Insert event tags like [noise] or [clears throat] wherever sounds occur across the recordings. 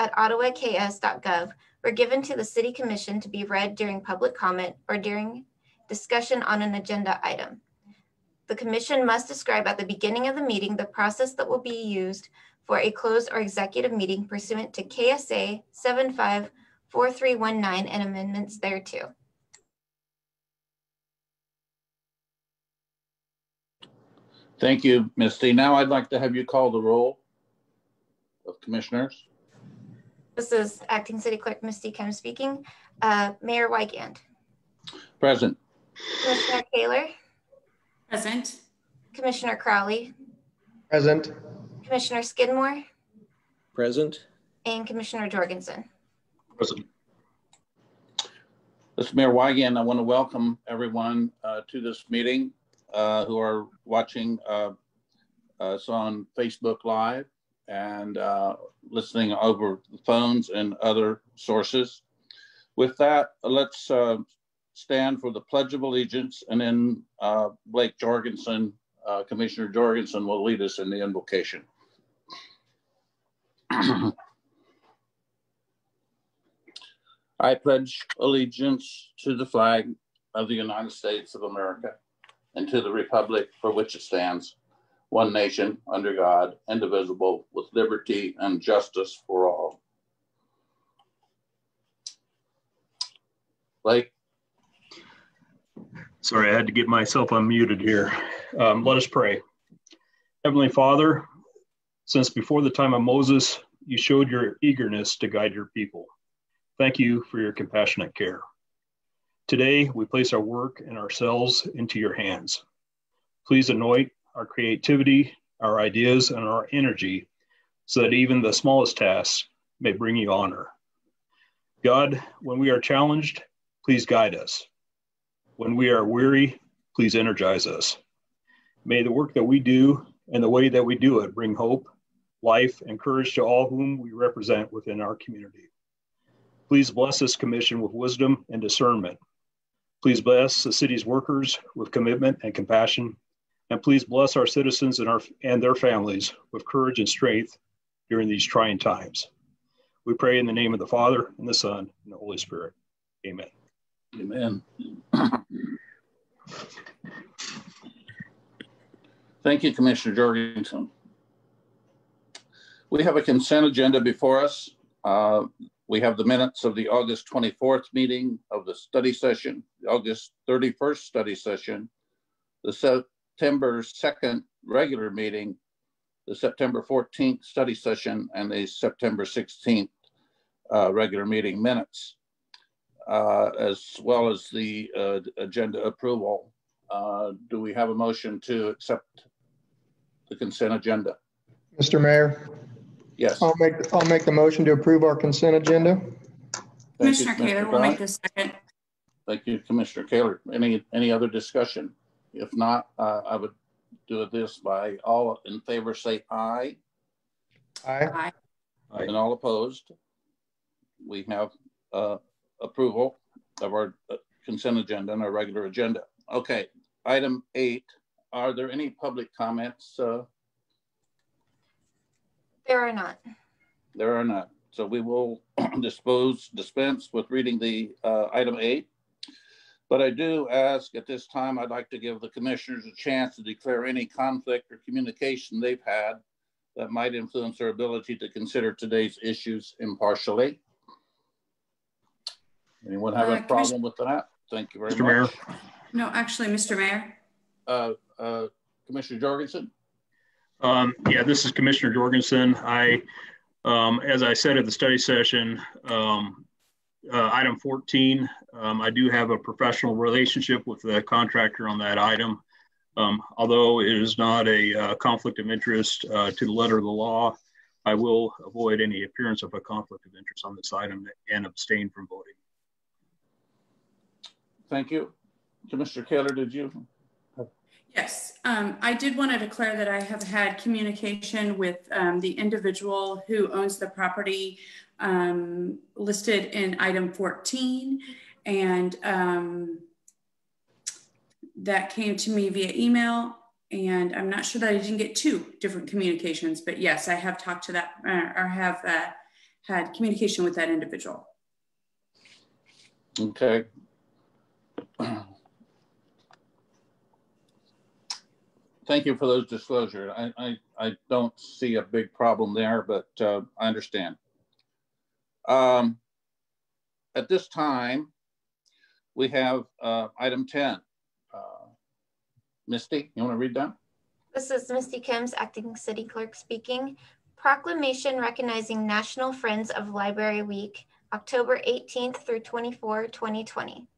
at ottawaks.gov were given to the City Commission to be read during public comment or during discussion on an agenda item. The Commission must describe at the beginning of the meeting the process that will be used for a closed or executive meeting pursuant to KSA 754319 and amendments thereto. Thank you, Misty. Now I'd like to have you call the roll of commissioners. This is Acting City Clerk Misty Kim speaking. Uh, Mayor Weigand, Present. Commissioner Caylor, Present. Commissioner Crowley, Present. Commissioner Skidmore, Present. and Commissioner Jorgensen. Present. This is Mayor Weigand. I want to welcome everyone uh, to this meeting uh, who are watching uh, us on Facebook Live and uh, listening over the phones and other sources. With that, let's uh, stand for the Pledge of Allegiance and then uh, Blake Jorgensen, uh, Commissioner Jorgensen will lead us in the invocation. [clears throat] I pledge allegiance to the flag of the United States of America and to the republic for which it stands, one nation, under God, indivisible, with liberty and justice for all. Blake, Sorry, I had to get myself unmuted here. Um, let us pray. Heavenly Father, since before the time of Moses, you showed your eagerness to guide your people. Thank you for your compassionate care. Today, we place our work and ourselves into your hands. Please anoint our creativity, our ideas, and our energy so that even the smallest tasks may bring you honor. God, when we are challenged, please guide us. When we are weary, please energize us. May the work that we do and the way that we do it bring hope, life, and courage to all whom we represent within our community. Please bless this commission with wisdom and discernment. Please bless the city's workers with commitment and compassion. And please bless our citizens and, our, and their families with courage and strength during these trying times. We pray in the name of the Father, and the Son, and the Holy Spirit. Amen. Amen. Thank you, Commissioner Jorgensen. We have a consent agenda before us. Uh, we have the minutes of the August 24th meeting of the study session, the August 31st study session, the September 2nd regular meeting, the September 14th study session, and the September 16th uh, regular meeting minutes uh, as well as the uh, agenda approval. Uh, do we have a motion to accept the consent agenda? Mr. Mayor, Yes. I'll make, I'll make the motion to approve our consent agenda. Thank you, Commissioner Caylor will make Brown. the second. Thank you, Commissioner Caylor. Any, any other discussion? If not, uh, I would do it this by all in favor, say aye, Aye. Aye. Aye. and all opposed. We have uh, approval of our uh, consent agenda and our regular agenda. Okay, item eight, are there any public comments? Uh, There are not. There are not. So we will [clears throat] dispose, dispense with reading the uh, item eight. But I do ask at this time, I'd like to give the commissioners a chance to declare any conflict or communication they've had that might influence their ability to consider today's issues impartially. Anyone have Uh, a problem with that? Thank you very Mr. Mayor. No, actually, Mr. Mayor. Uh, uh, Commissioner Jorgensen? Um, yeah, this is Commissioner Jorgensen. I, um, as I said at the study session, um, uh, item 14, um, I do have a professional relationship with the contractor on that item. Um, although it is not a uh, conflict of interest uh, to the letter of the law, I will avoid any appearance of a conflict of interest on this item and abstain from voting. Thank you. Commissioner Caylor, did you? Yes, um, I did want to declare that I have had communication with um, the individual who owns the property um, listed in item 14. And um, that came to me via email. And I'm not sure that I didn't get two different communications, but yes, I have talked to that uh, or have uh, had communication with that individual. Okay. Thank you for those disclosures. I, I, I don't see a big problem there, but uh, I understand. Um, at this time, we have uh, item 10. Uh, Misty, you want to read that? This is Misty Kims, acting city clerk speaking. Proclamation recognizing National Friends of Library Week, October 18th through 24, 2020.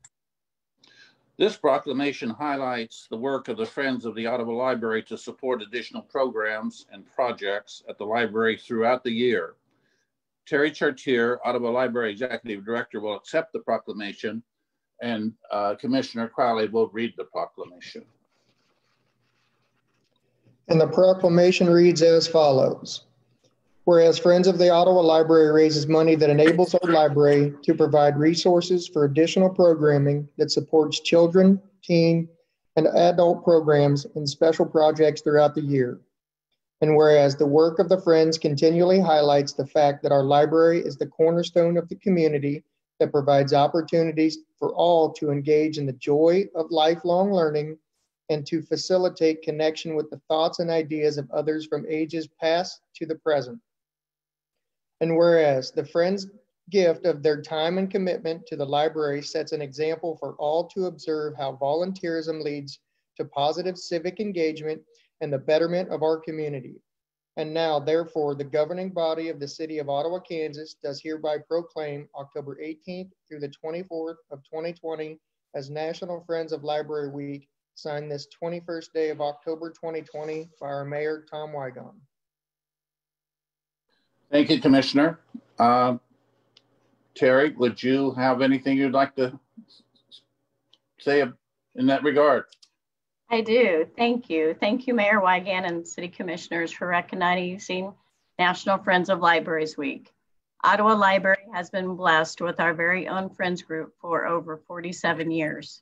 This proclamation highlights the work of the Friends of the Ottawa Library to support additional programs and projects at the library throughout the year. Terry Chartier, Ottawa Library Executive Director, will accept the proclamation and uh, Commissioner Crowley will read the proclamation. And the proclamation reads as follows. Whereas Friends of the Ottawa Library raises money that enables our library to provide resources for additional programming that supports children, teen, and adult programs and special projects throughout the year. And whereas the work of the Friends continually highlights the fact that our library is the cornerstone of the community that provides opportunities for all to engage in the joy of lifelong learning and to facilitate connection with the thoughts and ideas of others from ages past to the present. And whereas the Friends' gift of their time and commitment to the library sets an example for all to observe how volunteerism leads to positive civic engagement and the betterment of our community. And now, therefore, the governing body of the city of Ottawa, Kansas does hereby proclaim October 18th through the 24th of 2020 as National Friends of Library Week, signed this 21st day of October 2020 by our mayor, Tom Weigand. Thank you, Commissioner. Uh, Terry, would you have anything you'd like to say in that regard? I do. Thank you. Thank you, Mayor Weigand and City Commissioners for recognizing National Friends of Libraries Week. Ottawa Library has been blessed with our very own Friends group for over 47 years.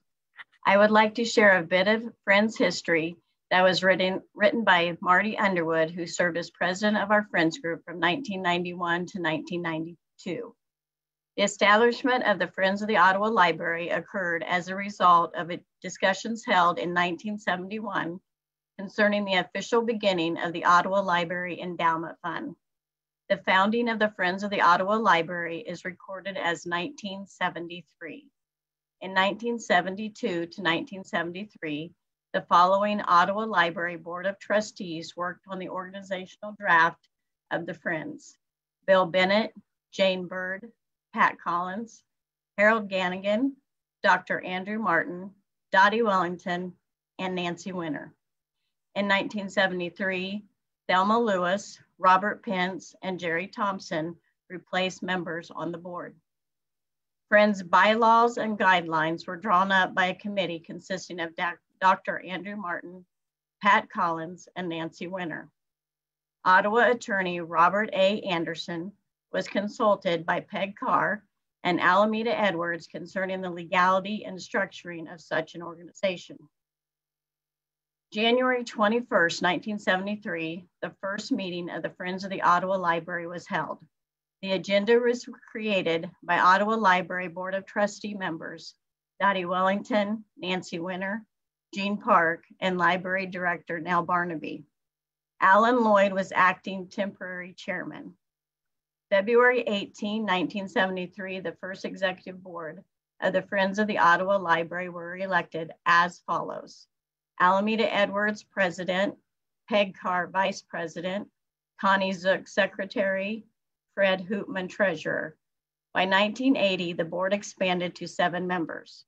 I would like to share a bit of Friends history that was written, written by Marty Underwood, who served as president of our Friends Group from 1991 to 1992. The establishment of the Friends of the Ottawa Library occurred as a result of discussions held in 1971 concerning the official beginning of the Ottawa Library Endowment Fund. The founding of the Friends of the Ottawa Library is recorded as 1973. In 1972 to 1973, the following Ottawa Library Board of Trustees worked on the organizational draft of the Friends. Bill Bennett, Jane Bird, Pat Collins, Harold Gannigan, Dr. Andrew Martin, Dottie Wellington, and Nancy Winter. In 1973, Thelma Lewis, Robert Pence, and Jerry Thompson replaced members on the board. Friends bylaws and guidelines were drawn up by a committee consisting of Dr. Andrew Martin, Pat Collins, and Nancy Winter. Ottawa attorney Robert A. Anderson was consulted by Peg Carr and Alameda Edwards concerning the legality and structuring of such an organization. January 21st, 1973, the first meeting of the Friends of the Ottawa Library was held. The agenda was created by Ottawa Library Board of Trustee members, Dottie Wellington, Nancy Winter, Jean Park, and Library Director Nell Barnaby. Alan Lloyd was acting temporary chairman. February 18, 1973, the first executive board of the Friends of the Ottawa Library were elected as follows. Alameda Edwards, president, Peg Carr, vice president, Connie Zook, secretary, Fred Hoopman, treasurer. By 1980, the board expanded to seven members.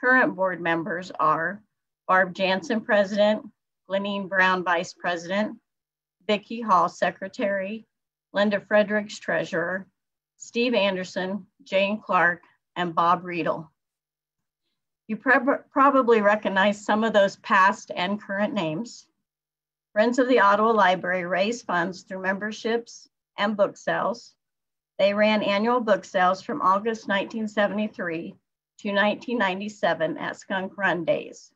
Current board members are Barb Jansen, President, Lenine Brown, Vice President, Vicki Hall, Secretary, Linda Fredericks, Treasurer, Steve Anderson, Jane Clark, and Bob Riedel. You prob probably recognize some of those past and current names. Friends of the Ottawa Library raise funds through memberships and book sales. They ran annual book sales from August 1973 to 1997 at Skunk Run Days.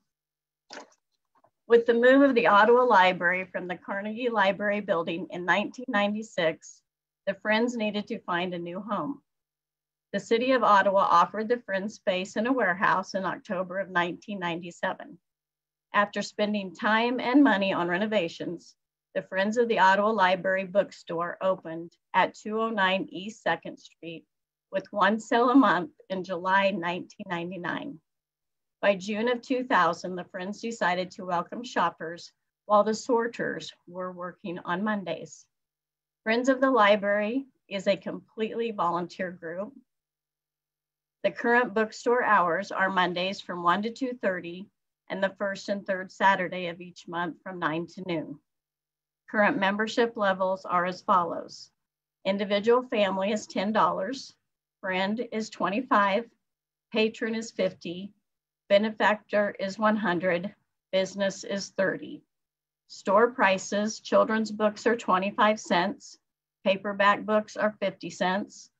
With the move of the Ottawa Library from the Carnegie Library building in 1996 The Friends needed to find a new home. The City of Ottawa offered the Friends space in a warehouse in October of 1997. After spending time and money on renovations, the Friends of the Ottawa Library Bookstore opened at 209 East 2nd Street with one sale a month in July 1999. By June of 2000, the Friends decided to welcome shoppers while the sorters were working on Mondays. Friends of the Library is a completely volunteer group. The current bookstore hours are Mondays from 1 to 2.30 and the first and third Saturday of each month from 9 to noon. Current membership levels are as follows. Individual family is $10, friend is 25, patron is 50, benefactor is 100, business is 30. Store prices, children's books are 25 cents, paperback books are 50 cents,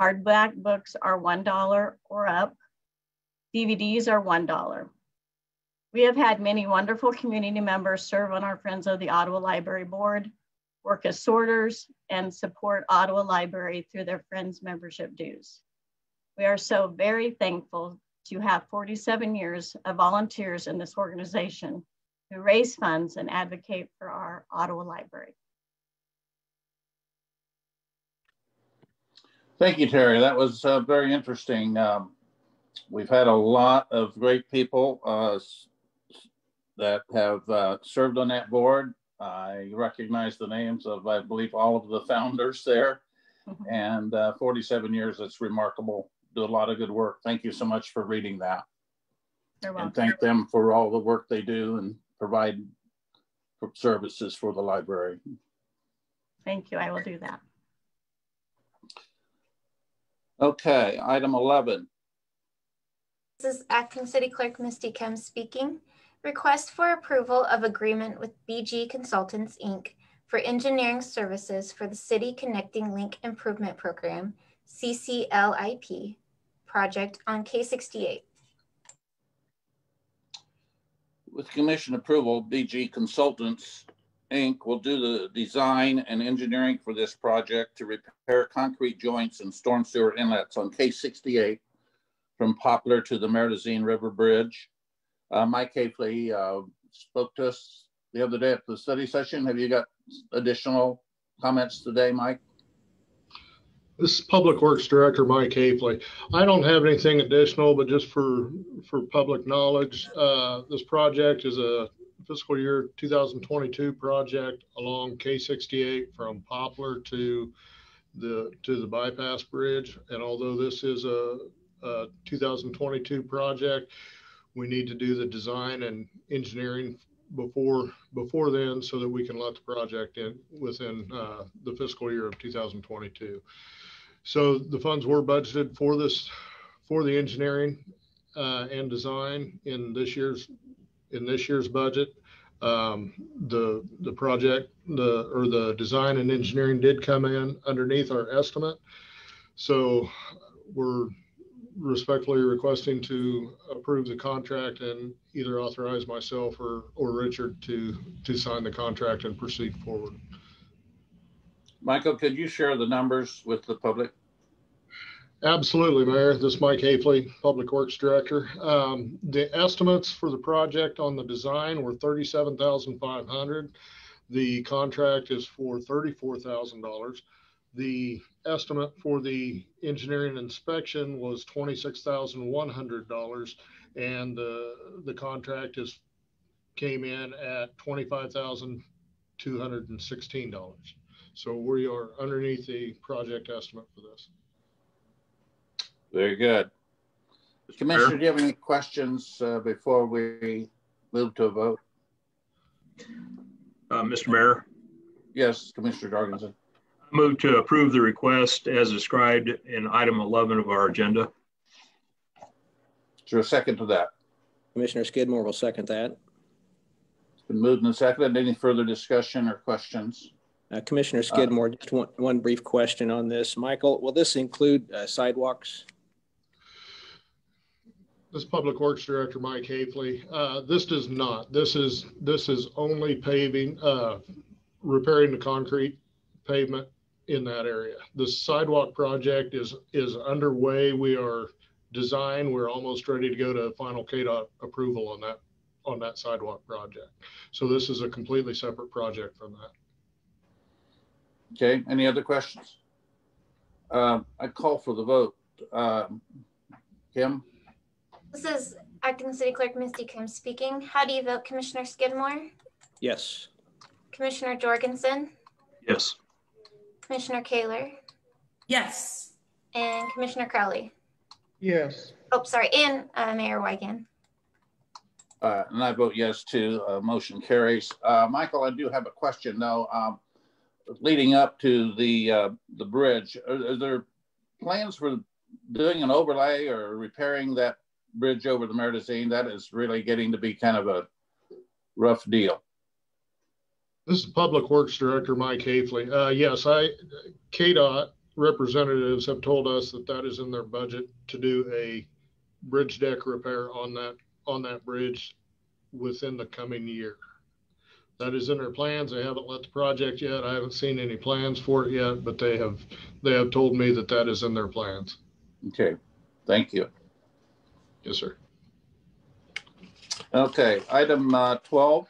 hardback books are $1 or up, DVDs are $1. We have had many wonderful community members serve on our Friends of the Ottawa Library Board, work as sorters, and support Ottawa Library through their Friends membership dues. We are so very thankful to have 47 years of volunteers in this organization who raise funds and advocate for our Ottawa Library. Thank you, Terry. That was uh, very interesting. Um, we've had a lot of great people uh, that have uh, served on that board. I recognize the names of, I believe, all of the founders there. Mm-hmm. And uh, 47 years, that's remarkable. Do a lot of good work. Thank you so much for reading that. And thank them for all the work they do and provide services for the library. Thank you. I will do that. Okay, item 11. This is Acting City Clerk Misty Kem speaking. Request for approval of agreement with BG Consultants, Inc. for engineering services for the City Connecting Link Improvement Program, CCLIP, project on K68. With commission approval, BG Consultants, Inc. will do the design and engineering for this project to repair concrete joints and storm sewer inlets on K68 from Poplar to the Marais des Cygnes River Bridge uh, Mike Hafley uh, spoke to us the other day at the study session. Have you got additional comments today, Mike? This is Public Works Director Mike Hafley. I don't have anything additional, but just for for public knowledge, uh, this project is a fiscal year 2022 project along K68 from Poplar to the to the bypass bridge. And although this is a, a 2022 project, we need to do the design and engineering before before then so that we can let the project in within uh, the fiscal year of 2022 so the funds were budgeted for this for the engineering uh, and design in this year's in this year's budget um, the the project the or the design and engineering did come in underneath our estimate so we're respectfully requesting to approve the contract and either authorize myself or, or Richard to, to sign the contract and proceed forward. Michael, could you share the numbers with the public? Absolutely, Mayor. This is Mike Hafley, Public Works Director. Um, the estimates for the project on the design were thirty-seven thousand five hundred. The contract is for thirty-four thousand dollars. The estimate for the engineering inspection was twenty-six thousand one hundred dollars, and the the contract is came in at twenty-five thousand two hundred and sixteen dollars. So we are underneath the project estimate for this. Very good. Commissioner, do you have any questions uh, before we move to a vote? Uh, Mr. Mayor? Yes, Commissioner Jorgensen. Move to approve the request as described in item 11 of our agenda. Is there a second to that? Commissioner Skidmore will second that. It's been moved and seconded. Any further discussion or questions? Uh, Commissioner Skidmore, uh, just one, one brief question on this. Michael, will this include uh, sidewalks? This Public Works Director Mike Hafley. Uh, this does not. This is this is only paving, uh, repairing the concrete pavement in that area. The sidewalk project is, is underway. We are designed. We're almost ready to go to final KDOT approval on that, on that sidewalk project. So this is a completely separate project from that. Okay, any other questions? Um, I call for the vote. Um, Kim, This is Acting City Clerk Misty Kim speaking. How do you vote, Commissioner Skidmore? Yes. Commissioner Jorgensen? Yes. Commissioner Caylor? Yes. And Commissioner Crowley? Yes. Oh, sorry, and uh, Mayor Weigand. uh, and I vote yes too. Uh, motion carries. Uh, Michael, I do have a question though. Um, leading up to the uh, the bridge, are, are there plans for doing an overlay or repairing that bridge over the Marais des Cygnes? That is really getting to be kind of a rough deal. This is Public Works Director Mike Hafley. Uh, yes, I, KDOT representatives have told us that that is in their budget to do a bridge deck repair on that, on that bridge within the coming year. That is in their plans. They haven't let the project yet. I haven't seen any plans for it yet, but they have, they have told me that that is in their plans. Okay, thank you. Yes, sir. Okay, item uh, 12.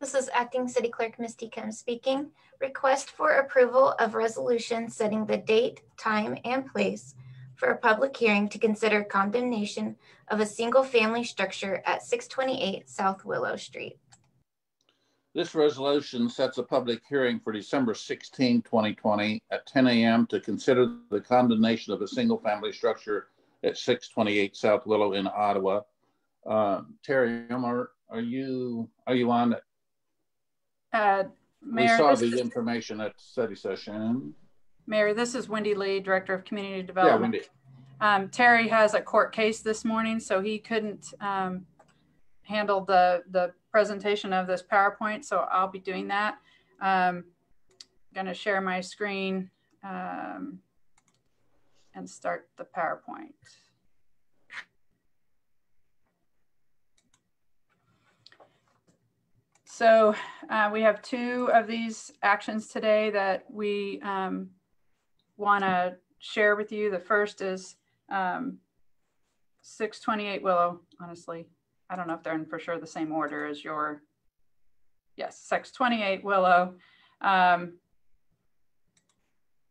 This is Acting City Clerk Misty Kim speaking. Request for approval of resolution setting the date, time, and place for a public hearing to consider condemnation of a single-family structure at 628 South Willow Street. This resolution sets a public hearing for December 16, 2020 at 10 a.m. to consider the condemnation of a single-family structure at 628 South Willow in Ottawa. Uh, Terry, are, are you are you on it? Uh, We saw the is, information at study session. Mayor, this is Wynndee Lee, Director of Community Development. Yeah. Wynndee. Um, Terry has a court case this morning, so he couldn't um, handle the, the presentation of this PowerPoint, so I'll be doing that. Um, I'm Going to share my screen um, and start the PowerPoint. So uh, we have two of these actions today that we um, want to share with you. The first is um, 628 Willow, honestly. I don't know if they're in for sure the same order as your, yes, 628 Willow. Um,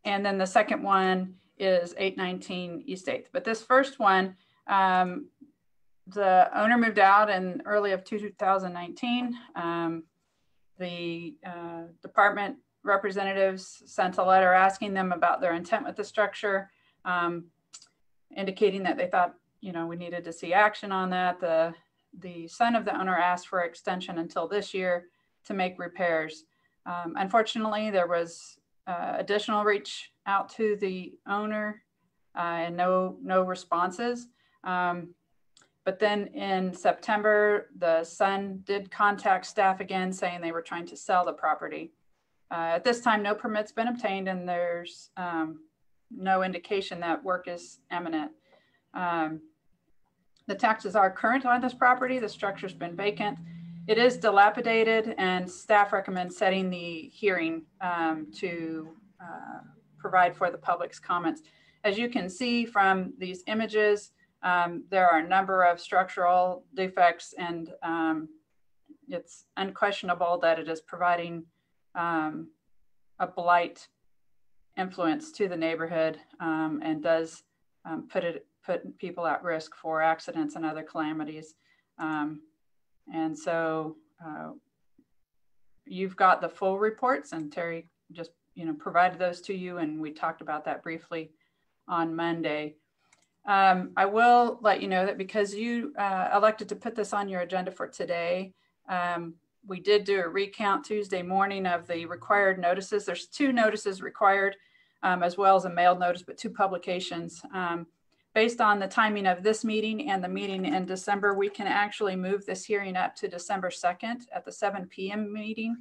and then the second one is 819 East 8th. But this first one, um, the owner moved out in early of 2019. Um, the uh, department representatives sent a letter asking them about their intent with the structure, um, indicating that they thought, you know, we needed to see action on that. The, the son of the owner asked for extension until this year to make repairs. Um, unfortunately, there was uh, additional reach out to the owner uh, and no, no responses. Um, but then in September, the son did contact staff again saying they were trying to sell the property. Uh, at this time, no permits been obtained and there's um, no indication that work is imminent. Um, the taxes are current on this property. The structure's been vacant. It is dilapidated and staff recommends setting the hearing um, to uh, provide for the public's comments. As you can see from these images, um, there are a number of structural defects and um, it's unquestionable that it is providing um, a blight influence to the neighborhood um, and does um, put it put people at risk for accidents and other calamities. Um, and so uh, you've got the full reports and Terry just you know provided those to you and we talked about that briefly on Monday. Um, I will let you know that because you uh, elected to put this on your agenda for today, um, we did do a recount Tuesday morning of the required notices. There's two notices required, um, as well as a mailed notice, but two publications. Um, based on the timing of this meeting and the meeting in December, we can actually move this hearing up to December 2nd at the 7 p.m. meeting.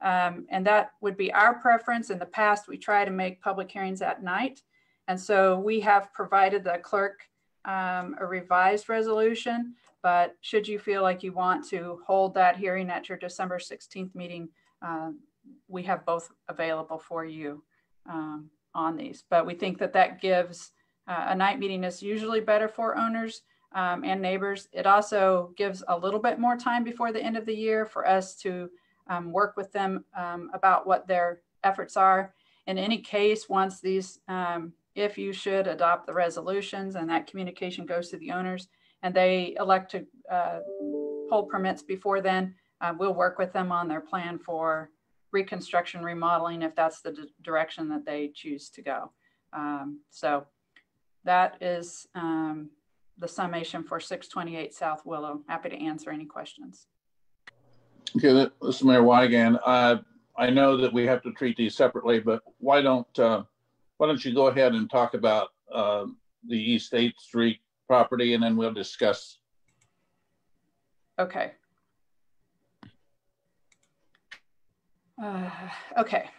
Um, and that would be our preference. In the past, we try to make public hearings at night. And so we have provided the clerk um, a revised resolution, but should you feel like you want to hold that hearing at your December 16th meeting, uh, we have both available for you um, on these. But we think that that gives uh, a night meeting is usually better for owners um, and neighbors. It also gives a little bit more time before the end of the year for us to um, work with them um, about what their efforts are. In any case, once these, um, if you should adopt the resolutions and that communication goes to the owners and they elect to uh, pull permits before then, uh, we'll work with them on their plan for reconstruction remodeling if that's the direction that they choose to go. Um, so that is um, the summation for 628 South Willow. Happy to answer any questions. Okay, this is Mayor Weigand. Uh, I know that we have to treat these separately, but why don't uh, why don't you go ahead and talk about uh, the East 8th Street property and then we'll discuss. Okay. Uh, okay.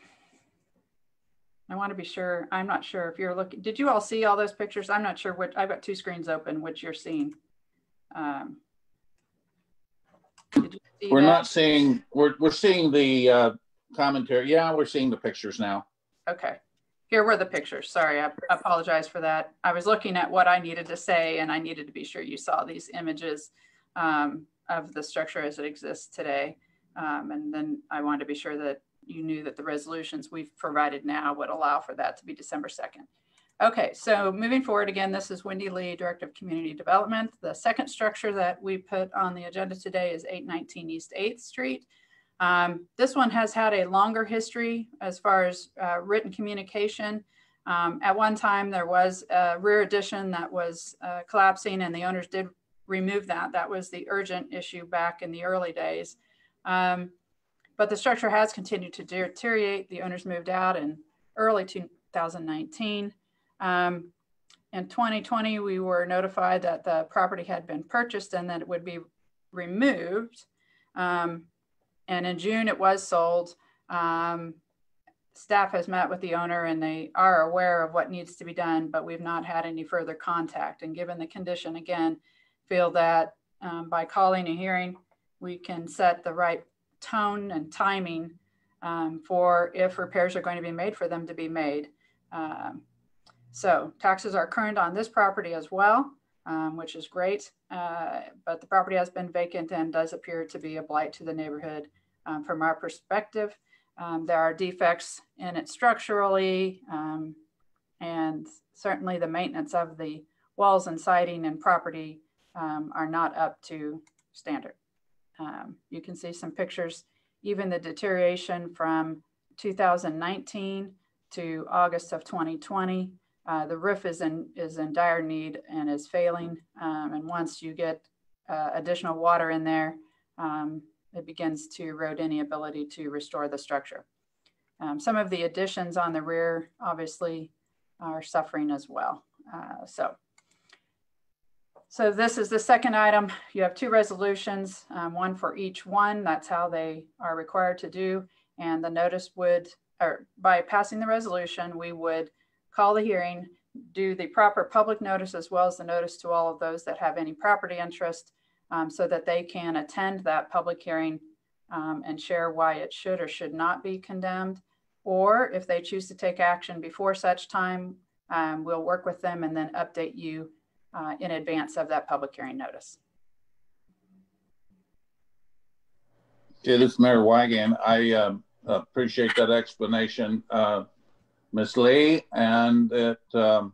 I want to be sure. I'm not sure if you're looking. Did you all see all those pictures? I'm not sure which. I've got two screens open, which you're seeing. Um, we're that? not seeing. We're we're seeing the uh, commentary. Yeah, we're seeing the pictures now. Okay. Here were the pictures. Sorry, I, apologize for that. I was looking at what I needed to say, and I needed to be sure you saw these images um, of the structure as it exists today. Um, and then I wanted to be sure that you knew that the resolutions we've provided now would allow for that to be December 2nd. Okay, so moving forward again, this is Wynndee Lee, Director of Community Development. The second structure that we put on the agenda today is 819 East 8th Street. Um, this one has had a longer history as far as uh, written communication. Um, at one time, there was a rear addition that was uh, collapsing and the owners did remove that. That was the urgent issue back in the early days. Um, but the structure has continued to deteriorate. The owners moved out in early 2019. Um, in 2020, we were notified that the property had been purchased and that it would be removed. Um, and in June, it was sold. Um, staff has met with the owner and they are aware of what needs to be done, but we've not had any further contact. And given the condition, again, feel that um, by calling a hearing, we can set the right tone and timing um, for if repairs are going to be made for them to be made. Um, so taxes are current on this property as well, um, which is great. Uh, but the property has been vacant and does appear to be a blight to the neighborhood um, from our perspective. Um, there are defects in it structurally um, and certainly the maintenance of the walls and siding and property are not up to standard. Um, you can see some pictures, even the deterioration from 2019 to August of 2020. Uh, the roof is in, is in dire need and is failing. Um, and once you get uh, additional water in there, um, it begins to erode any ability to restore the structure. Um, some of the additions on the rear obviously are suffering as well. Uh, so so this is the second item. You have two resolutions, um, one for each one. That's how they are required to do. And the notice would, or by passing the resolution, we would call the hearing, do the proper public notice as well as the notice to all of those that have any property interest um, so that they can attend that public hearing um, and share why it should or should not be condemned. Or if they choose to take action before such time, um, we'll work with them and then update you uh, in advance of that public hearing notice. Yeah, this is Mayor Weigand. I uh, appreciate that explanation, uh, Ms. Lee. And that um,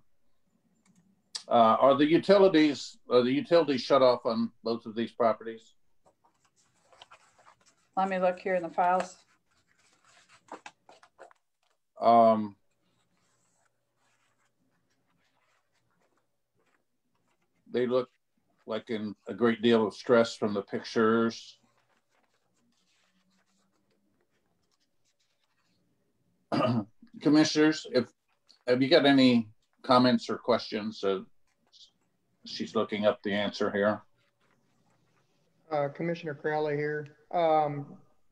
uh, are the utilities are the utilities shut off on both of these properties? Let me look here in the files. Um, they look like in a great deal of stress from the pictures. [clears throat] Commissioners, if have you got any comments or questions? Uh, she's looking up the answer here. Uh, Commissioner Crowley here. Um,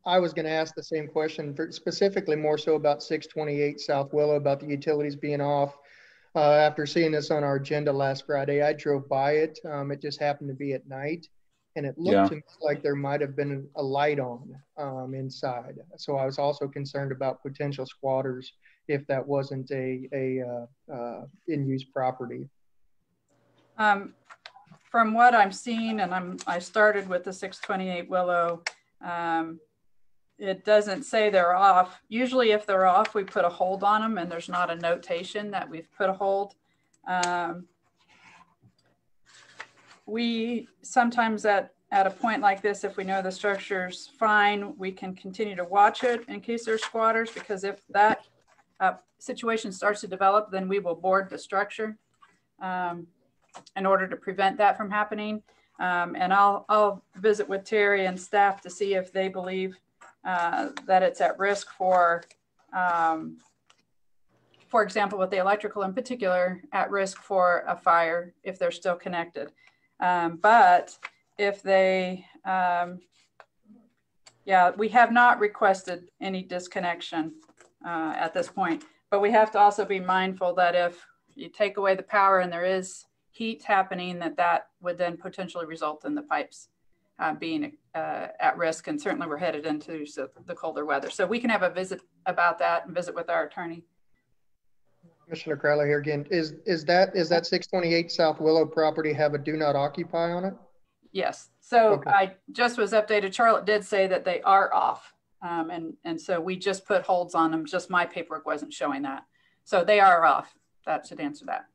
I was going to ask the same question, for specifically more so about 628 South Willow, about the utilities being off. Uh, after seeing this on our agenda last Friday, I drove by it. Um, it just happened to be at night. and it Yeah. looked to me like there might have been a light on um, inside. So I was also concerned about potential squatters if that wasn't a, a uh, uh, in-use property. Um, from what I'm seeing, and I'm, I started with the 628 Willow, um, it doesn't say they're off. Usually if they're off, we put a hold on them and there's not a notation that we've put a hold. Um, we sometimes at, at a point like this, if we know the structure's fine, we can continue to watch it in case there's squatters, because if that uh, situation starts to develop, then we will board the structure um, in order to prevent that from happening. Um, and I'll, I'll visit with Terry and staff to see if they believe uh, that it's at risk for, um, for example, with the electrical in particular, at risk for a fire if they're still connected. Um, but if they, um, yeah, we have not requested any disconnection uh, at this point, but we have to also be mindful that if you take away the power and there is heat happening, that that would then potentially result in the pipes uh, being uh, at risk. And certainly we're headed into the colder weather. So we can have a visit about that and visit with our attorney. Commissioner Crowley here again. Is is that is that 628 South Willow property have a do not occupy on it? Yes. So Okay. I just was updated. Charlotte did say that they are off. Um, and, and so we just put holds on them. Just my paperwork wasn't showing that. So they are off. That should answer that.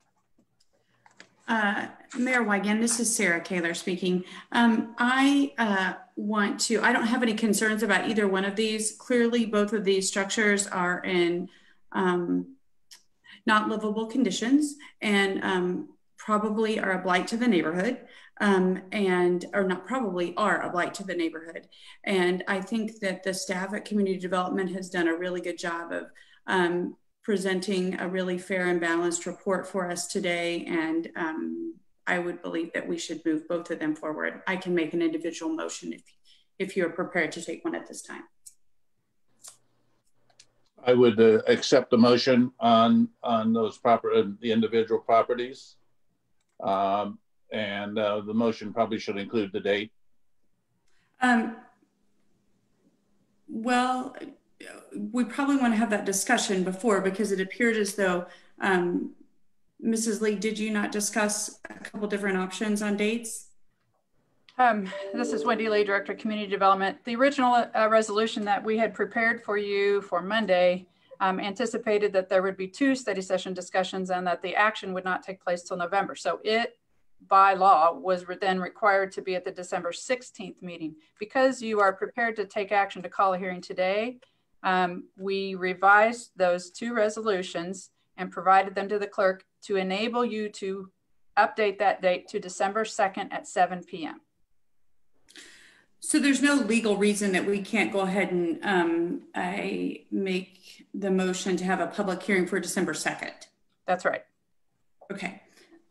Uh, Mayor Weigand, this is Sarah Caylor speaking. Um, I uh, want to, I don't have any concerns about either one of these. Clearly, both of these structures are in um, not livable conditions and um, probably are a blight to the neighborhood. Um, and or not probably are a blight to the neighborhood. And I think that the staff at community development has done a really good job of um, presenting a really fair and balanced report for us today. And um, I would believe that we should move both of them forward. I can make an individual motion if, if you're prepared to take one at this time. I would uh, accept the motion on, on those proper, uh, the individual properties. Um, And uh, the motion probably should include the date. Um, well, we probably want to have that discussion before because it appeared as though, um, Mrs. Lee, did you not discuss a couple different options on dates? Um, this is Wynndee Lee, Director of Community Development. The original uh, resolution that we had prepared for you for Monday um, anticipated that there would be two study session discussions and that the action would not take place till November. So it, by law, was then required to be at the December 16th meeting. Because you are prepared to take action to call a hearing today, um, we revised those two resolutions and provided them to the clerk to enable you to update that date to December 2nd at 7 p.m. So there's no legal reason that we can't go ahead and um, I make the motion to have a public hearing for December 2nd. That's right. Okay,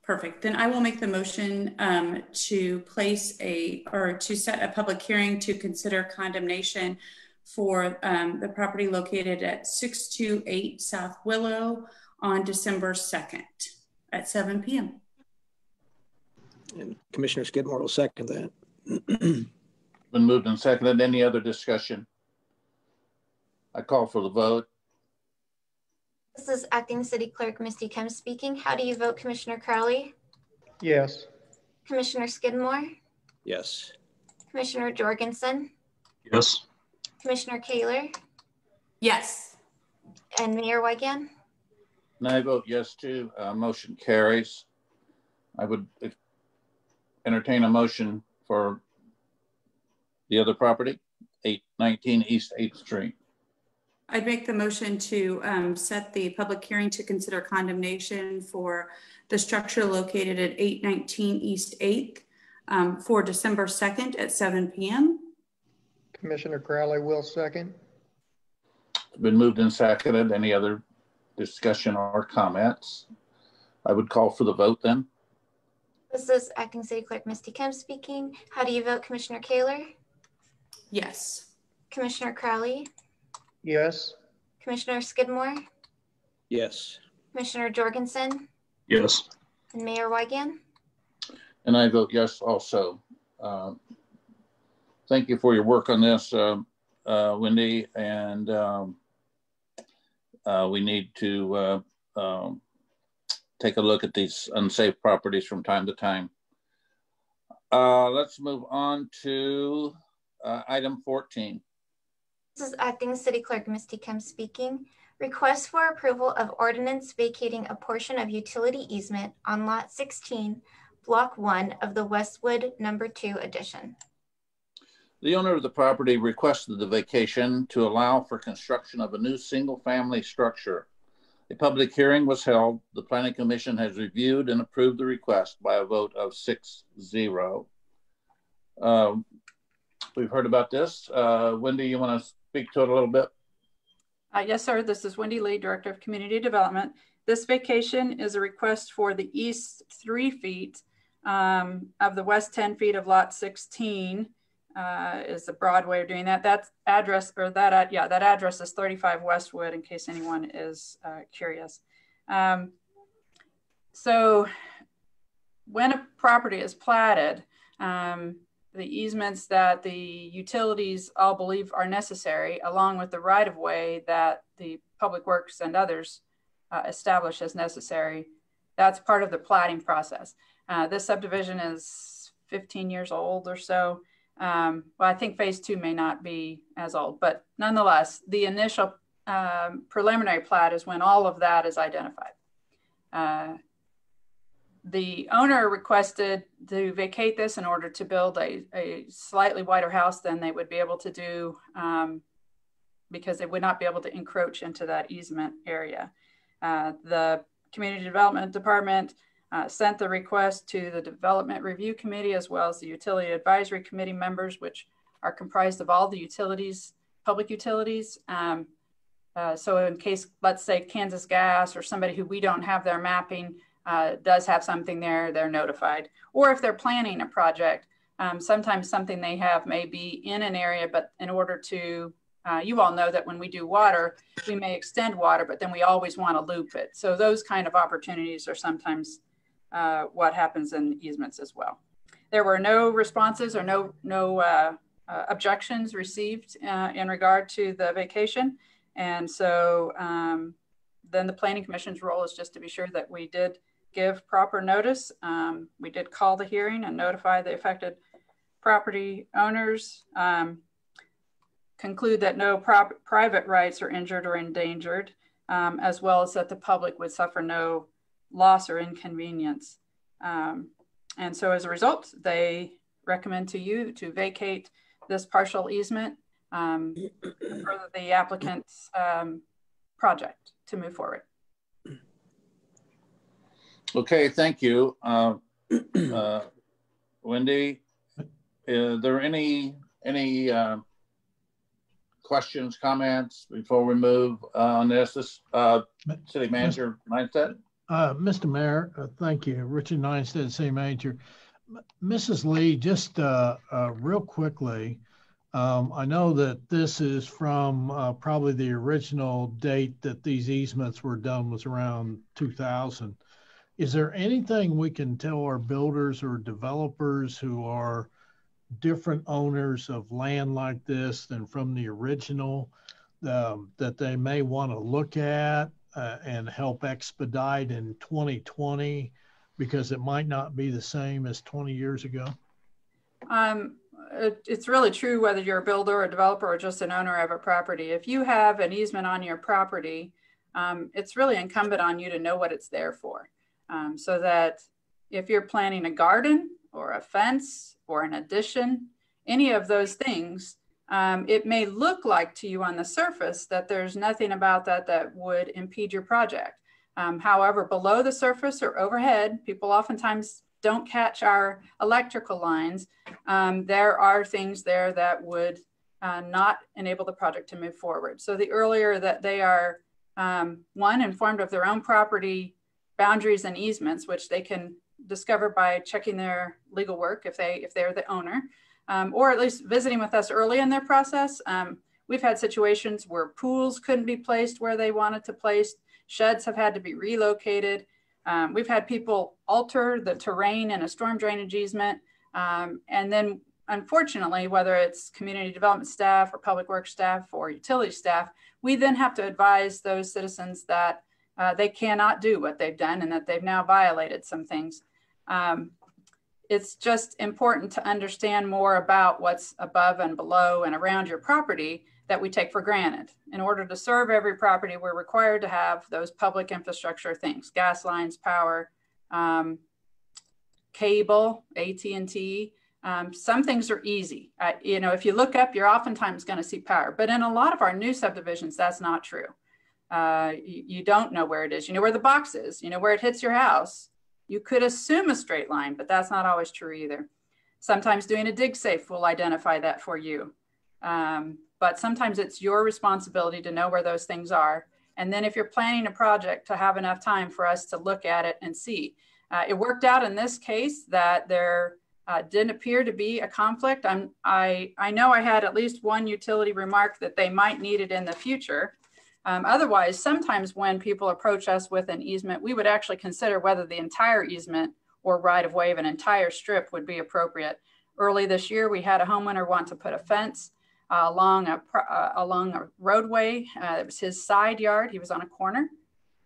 perfect. Then I will make the motion um, to place a, or to set a public hearing to consider condemnation for um, the property located at 628 South Willow on December 2nd at 7 PM. And Commissioner Skidmore will second that. Been moved and seconded. Any other discussion? I call for the vote. This is Acting City Clerk Misty Kemp speaking. How do you vote, Commissioner Crowley? Yes. Commissioner Skidmore? Yes. Commissioner Jorgensen? Yes. Commissioner Caylor? Yes. And Mayor Weigand? And I vote yes too. Uh, motion carries. I would entertain a motion for the other property, eight nineteen East Eighth Street. I'd make the motion to um, set the public hearing to consider condemnation for the structure located at 819 East 8th um, for December 2nd at 7 PM. Commissioner Crowley will second. Been moved and seconded. Any other discussion or comments? I would call for the vote then. This is Acting City Clerk Misty Kemp speaking. How do you vote, Commissioner Caylor? Yes. Commissioner Crowley? Yes. Commissioner Skidmore? Yes. Commissioner Jorgensen? Yes. And Mayor Weigand? And I vote yes also. Uh, thank you for your work on this, uh, uh, Wynndee. And um, uh, we need to uh, um, take a look at these unsafe properties from time to time. Uh, let's move on to uh, item 14. This is Acting City Clerk Misty Kemp speaking. Request for approval of ordinance vacating a portion of utility easement on Lot 16, Block 1 of the Westwood Number 2 addition. The owner of the property requested the vacation to allow for construction of a new single-family structure. A public hearing was held. The Planning Commission has reviewed and approved the request by a vote of 6-0. Uh, we've heard about this. Uh, Wynndee, you want to speak to it a little bit? Uh, yes, sir. This is Wynndee Lee, Director of Community Development. This vacation is a request for the east three feet um, of the west 10 feet of lot 16 uh, is the broad way of doing that. That address or that, uh, yeah, that address is 35 Westwood in case anyone is uh, curious. Um, so when a property is platted, um, the easements that the utilities all believe are necessary, along with the right of way that the public works and others uh, establish as necessary, that's part of the platting process. Uh, this subdivision is 15 years old or so. Um, well, I think phase two may not be as old, but nonetheless, the initial um, preliminary plat is when all of that is identified. Uh, the owner requested to vacate this in order to build a, a slightly wider house than they would be able to do um, because they would not be able to encroach into that easement area. Uh, the Community Development Department uh, sent the request to the Development Review Committee as well as the Utility Advisory Committee members, which are comprised of all the utilities, public utilities. Um, uh, so in case, let's say Kansas Gas or somebody who we don't have their mapping uh, does have something there, they're notified. Or if they're planning a project, um, sometimes something they have may be in an area, but in order to, uh, you all know that when we do water, we may extend water, but then we always want to loop it. So those kind of opportunities are sometimes uh, what happens in easements as well. There were no responses or no, no uh, uh, objections received uh, in regard to the vacation. And so um, then the Planning Commission's role is just to be sure that we did give proper notice. Um, we did call the hearing and notify the affected property owners, um, conclude that no private rights are injured or endangered, um, as well as that the public would suffer no loss or inconvenience. Um, and so as a result, they recommend to you to vacate this partial easement um, for the applicant's um, project to move forward. Okay, thank you. Uh, [clears throat] uh, Wynndee, are there any any uh, questions, comments before we move on this? This uh, city manager mindset. Uh, Mr. Mayor, uh, thank you. Richard Nienstedt, City Manager. Mrs. Lee, just uh, uh, real quickly, um, I know that this is from uh, probably the original date that these easements were done was around 2000. Is there anything we can tell our builders or developers who are different owners of land like this than from the original um, that they may want to look at uh, and help expedite in 2020 because it might not be the same as 20 years ago? Um, it, it's really true whether you're a builder, a developer, or just an owner of a property. If you have an easement on your property, um, it's really incumbent on you to know what it's there for. Um, so that if you're planning a garden or a fence or an addition, any of those things, um, it may look like to you on the surface that there's nothing about that that would impede your project. Um, however, below the surface or overhead, people oftentimes don't catch our electrical lines. Um, there are things there that would uh, not enable the project to move forward. So the earlier that they are, um, one, informed of their own property boundaries and easements, which they can discover by checking their legal work if, they, if they're the owner, um, or at least visiting with us early in their process. Um, we've had situations where pools couldn't be placed where they wanted to place, sheds have had to be relocated. Um, we've had people alter the terrain in a storm drainage easement. Um, and then unfortunately, whether it's community development staff or public works staff or utility staff, we then have to advise those citizens that uh, they cannot do what they've done and that they've now violated some things. Um, it's just important to understand more about what's above and below and around your property that we take for granted. In order to serve every property, we're required to have those public infrastructure things, gas lines, power, um, cable, AT&T. Um, some things are easy. Uh, you know, if you look up, you're oftentimes going to see power. But in a lot of our new subdivisions, that's not true. Uh, you, don't know where it is. You know where the box is. You know where it hits your house. You could assume a straight line, but that's not always true either. Sometimes doing a dig safe will identify that for you. Um, but sometimes it's your responsibility to know where those things are. And then if you're planning a project to have enough time for us to look at it and see. Uh, it worked out in this case that there uh, didn't appear to be a conflict. I'm, I, I know I had at least one utility remark that they might need it in the future. Um, otherwise, sometimes when people approach us with an easement, we would actually consider whether the entire easement or right of way of an entire strip would be appropriate. Early this year, we had a homeowner want to put a fence uh, along a uh, along a roadway. Uh, it was his side yard. He was on a corner.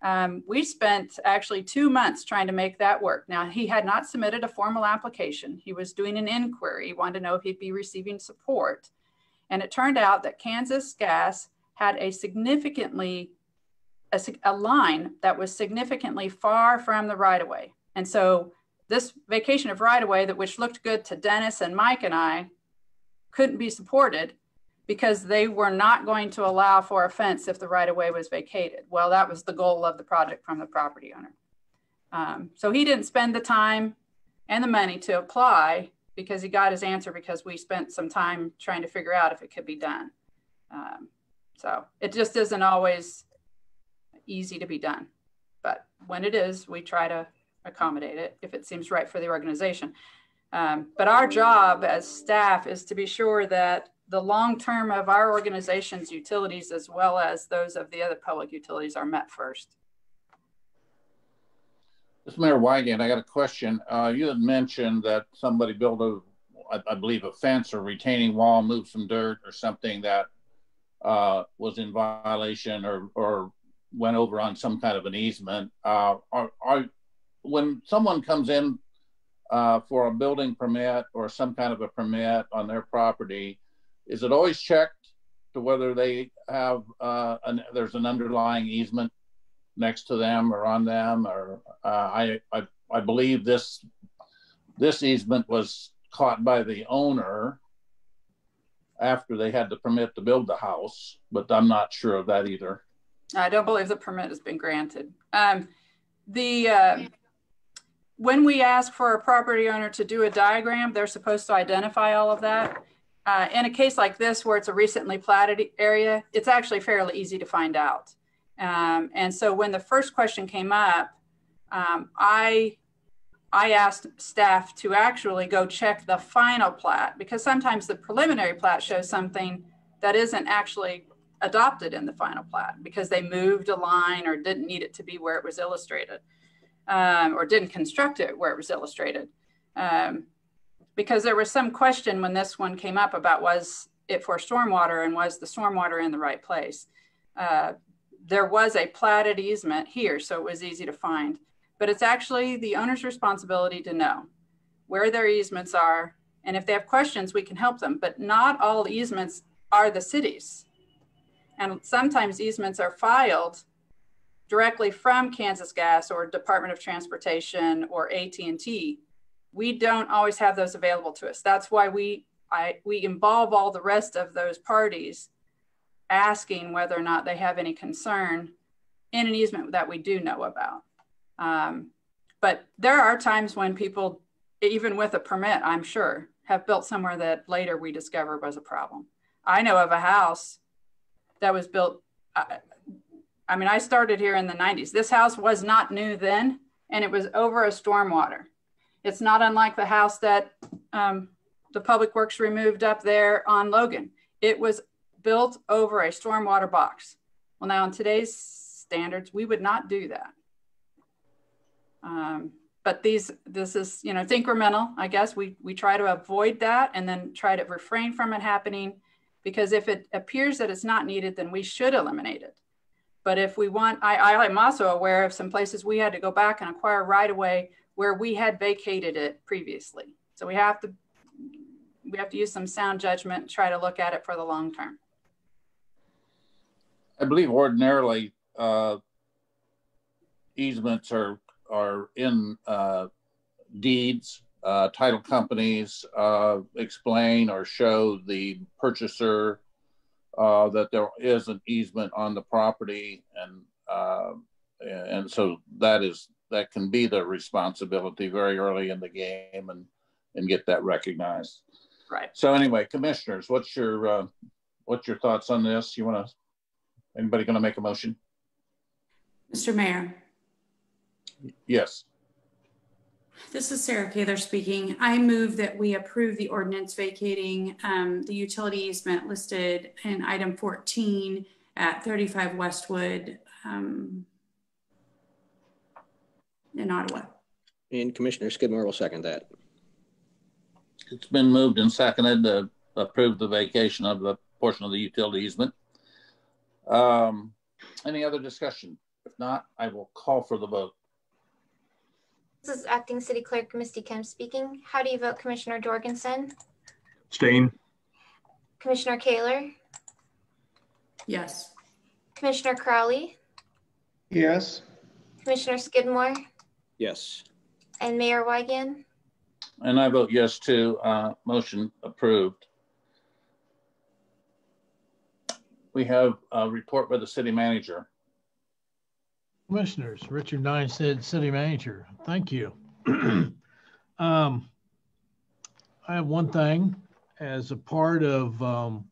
Um, we spent actually two months trying to make that work. Now, he had not submitted a formal application. He was doing an inquiry. He wanted to know if he'd be receiving support. And it turned out that Kansas Gas had a significantly, a, a line that was significantly far from the right of way. And so this vacation of right of way that which looked good to Dennis and Mike and I couldn't be supported because they were not going to allow for a fence if the right of way was vacated. Well, that was the goal of the project from the property owner. Um, so he didn't spend the time and the money to apply because he got his answer because we spent some time trying to figure out if it could be done. Um, so it just isn't always easy to be done. But when it is, we try to accommodate it if it seems right for the organization. Um, but our job as staff is to be sure that the long term of our organization's utilities as well as those of the other public utilities are met first. This Mayor Weigand, I got a question. Uh, you had mentioned that somebody built a, I, I, believe, a fence or retaining wall, moved some dirt or something that uh, was in violation or, or went over on some kind of an easement. Uh, are, are, when someone comes in uh, for a building permit or some kind of a permit on their property, is it always checked to whether they have uh, an, there's an underlying easement next to them or on them or uh, I, I I believe this this easement was caught by the owner after they had the permit to build the house, but I'm not sure of that either. I don't believe the permit has been granted. Um, the uh, when we ask for a property owner to do a diagram, they're supposed to identify all of that. Uh, in a case like this, where it's a recently platted area, it's actually fairly easy to find out. Um, and so when the first question came up, um, I I asked staff to actually go check the final plat because sometimes the preliminary plat shows something that isn't actually adopted in the final plat because they moved a line or didn't need it to be where it was illustrated um, or didn't construct it where it was illustrated. Um, because there was some question when this one came up about was it for stormwater and was the stormwater in the right place. Uh, there was a platted easement here, so it was easy to find but it's actually the owner's responsibility to know where their easements are. And if they have questions, we can help them. But not all easements are the cities. And sometimes easements are filed directly from Kansas Gas or Department of Transportation or AT&T. We don't always have those available to us. That's why we I, we involve all the rest of those parties asking whether or not they have any concern in an easement that we do know about. Um, but there are times when people, even with a permit, I'm sure, have built somewhere that later we discover was a problem. I know of a house that was built. I, I mean, I started here in the 90s. This house was not new then, and it was over a stormwater. It's not unlike the house that um, the Public Works removed up there on Logan. It was built over a stormwater box. Well, now in today's standards, we would not do that. Um, but these, this is, you know, it's incremental. I guess we we try to avoid that and then try to refrain from it happening, because if it appears that it's not needed, then we should eliminate it. But if we want, I, I am also aware of some places we had to go back and acquire right away where we had vacated it previously. So we have to we have to use some sound judgment, try to look at it for the long term. I believe ordinarily uh, easements are are in uh, deeds. Uh, title companies uh, explain or show the purchaser uh, that there is an easement on the property, and uh, and so that is that can be the responsibility very early in the game and and get that recognized. Right. So anyway, commissioners, what's your uh, what's your thoughts on this? You want to anybody going to make a motion? Mr. Mayor. Yes. This is Sarah Caylor speaking. I move that we approve the ordinance vacating um, the utility easement listed in item 14 at 35 Westwood um, in Ottawa. And Commissioner Skidmore will second that. It's been moved and seconded to approve the vacation of the portion of the utility easement. Um, any other discussion? If not, I will call for the vote. This is Acting City Clerk Misty Kemp speaking. How do you vote, Commissioner Jorgensen? Abstain. Commissioner Caylor? Yes. Commissioner Crowley? Yes. Commissioner Skidmore? Yes. And Mayor Weigand? And I vote yes too. Uh, motion approved. We have a report by the city manager. Commissioners, Richard Nienstedt City Manager. Thank you. [clears throat] um, I have one thing. As a part of um,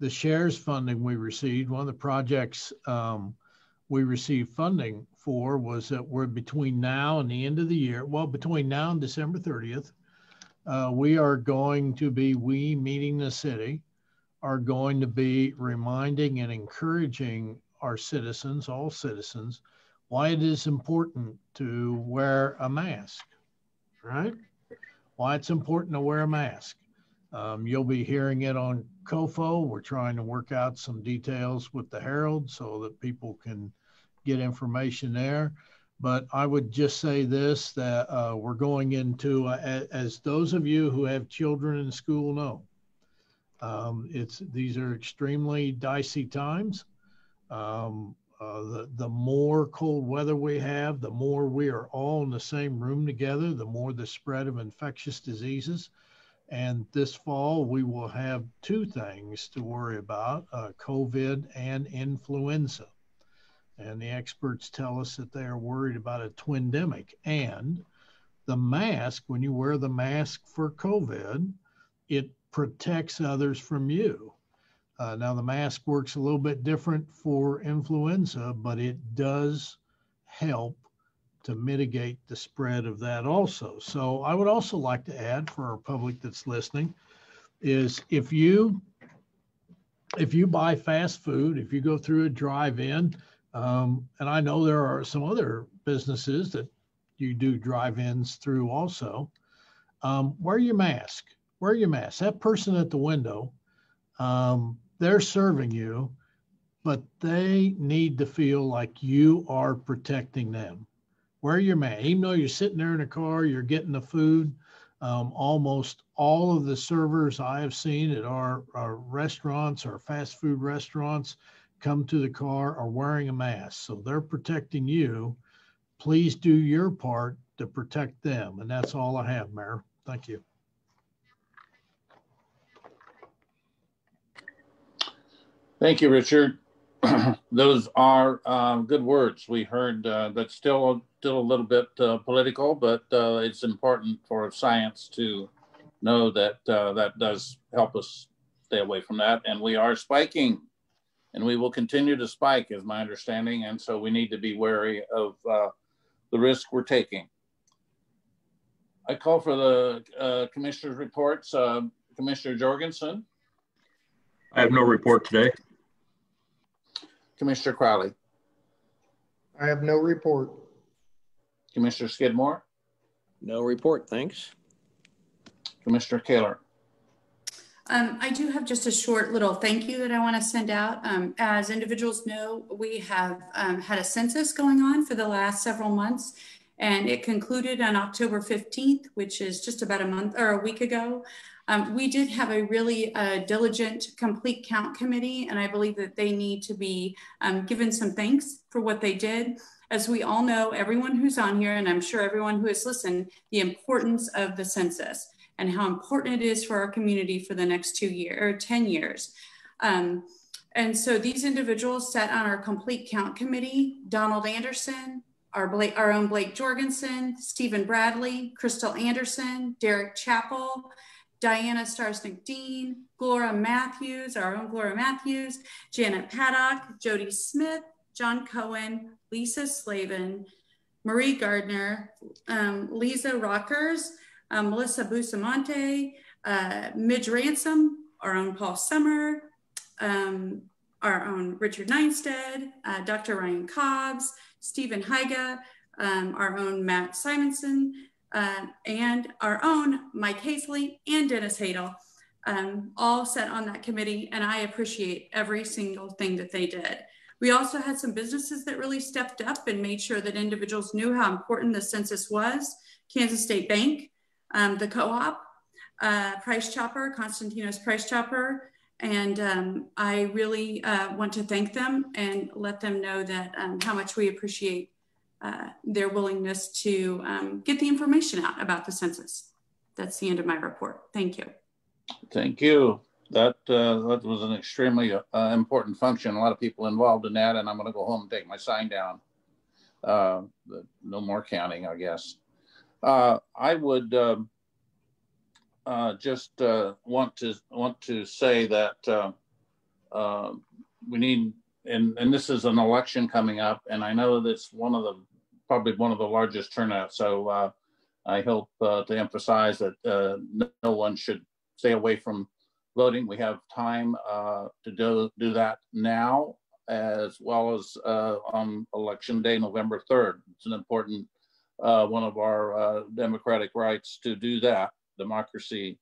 the CARES funding we received, one of the projects um, we received funding for was that we're between now and the end of the year, well, between now and December 30th, uh, we are going to be, we meeting the city, are going to be reminding and encouraging our citizens, all citizens, why it is important to wear a mask, right? Why it's important to wear a mask. Um, you'll be hearing it on KOFO. We're trying to work out some details with the Herald so that people can get information there. But I would just say this that uh, we're going into, uh, as those of you who have children in school know, um, it's these are extremely dicey times. Um, uh, the, the more cold weather we have, the more we are all in the same room together, the more the spread of infectious diseases. And this fall, we will have two things to worry about uh, COVID and influenza. And the experts tell us that they are worried about a twindemic. And the mask, when you wear the mask for COVID, it protects others from you. Uh, now, the mask works a little bit different for influenza, but it does help to mitigate the spread of that also. So, I would also like to add for our public that's listening is if you if you buy fast food, if you go through a drive-in, um, and I know there are some other businesses that you do drive-ins through also. Um, wear your mask. Wear your mask. That person at the window, um, they're serving you, but they need to feel like you are protecting them. Wear your mask. Even though you're sitting there in a car, you're getting the food. Um, almost all of the servers I have seen at our, our restaurants, our fast food restaurants, come to the car are wearing a mask. So they're protecting you. Please do your part to protect them. And that's all I have, Mayor. Thank you. Thank you, Richard. [clears throat] Those are um, good words. We heard uh, that's still still a little bit uh, political, but uh, it's important for science to know that uh, that does help us stay away from that. And we are spiking and we will continue to spike, is my understanding. And so we need to be wary of uh, the risk we're taking. I call for the uh, commissioner's reports. Uh, Commissioner Jorgensen. I have no report today. Commissioner Crowley. I have no report. Commissioner Skidmore. No report, thanks. Commissioner Caylor. Um, I do have just a short little thank you that I want to send out. Um, as individuals know, we have um, had a census going on for the last several months, and it concluded on October 15th, which is just about a month or a week ago. Um, we did have a really uh, diligent complete count committee, and I believe that they need to be um, given some thanks for what they did. As we all know, everyone who's on here, and I'm sure everyone who has listened, the importance of the census and how important it is for our community for the next two years or 10 years. Um, and so these individuals sat on our complete count committee, Donald Anderson, our, Blake, our own Blake Jorgensen, Stephen Bradley, Crystal Anderson, Derek Chappell, Diana Starsnick Dean, Gloria Matthews, our own Gloria Matthews, Janet Paddock, Jody Smith, John Cohen, Lisa Slavin, Marie Gardner, um, Lisa Rockers, um, Melissa Bustamante, uh, Midge Ransom, our own Paul Summer, um, our own Richard Nienstedt, uh, Dr. Ryan Cobbs, Stephen Heiga, um, our own Matt Simonson, uh, and our own Mike Hazley and Dennis Hadel, um, all sat on that committee, and I appreciate every single thing that they did. We also had some businesses that really stepped up and made sure that individuals knew how important the census was. Kansas State Bank, um, the co-op, uh, Price Chopper, Constantino's Price Chopper. And um, I really uh, want to thank them and let them know that um, how much we appreciate uh, their willingness to um, get the information out about the census. That's the end of my report. Thank you. Thank you. That uh, that was an extremely uh, important function. A lot of people involved in that, and I'm going to go home and take my sign down. Uh, no more counting, I guess. Uh, I would um, just want to want to say that we need, and and this is an election coming up, and I know that's one of the probably one of the largest turnouts. So uh, I hope to emphasize that no one should stay away from voting. We have time to do do that now, as well as on election day, November third. It's an important uh, one of our uh, democratic rights to do that, democracy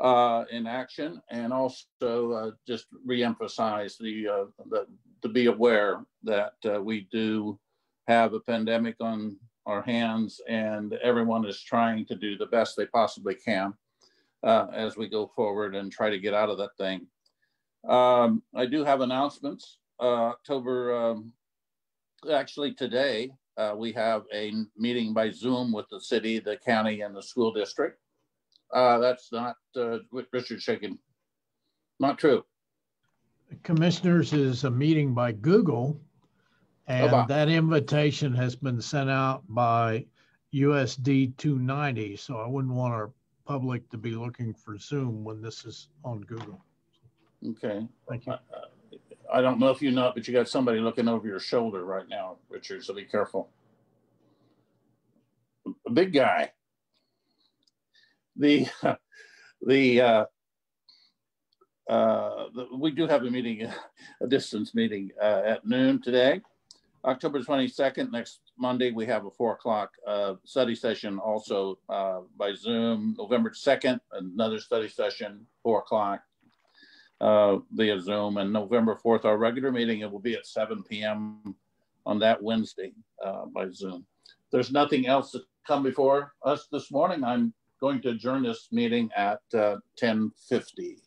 uh, in action, and also uh, just reemphasize the, uh, the, to be aware that uh, we do have a pandemic on our hands, and everyone is trying to do the best they possibly can as we go forward and try to get out of that thing. Um, I do have announcements. October, um, actually today, uh, we have a meeting by Zoom with the city, the county, and the school district. Uh, that's not uh, Richard shaking. Not true. Commissioners is a meeting by Google, and that invitation has been sent out by USD 290. So I wouldn't want our public to be looking for Zoom when this is on Google. Okay. Thank you. Uh, I don't know if you know it, but you got somebody looking over your shoulder right now, Richard. So be careful. A big guy. The [laughs] the uh, uh, we do have a meeting, a distance meeting uh, at noon today, October 22nd. Next Monday, we have a four o'clock uh, study session also uh, by Zoom. November 2nd, another study session, four o'clock uh, via Zoom. And November 4th, our regular meeting, it will be at 7 p.m. on that Wednesday uh, by Zoom. There's nothing else to come before us this morning. I'm going to adjourn this meeting at uh, 1050.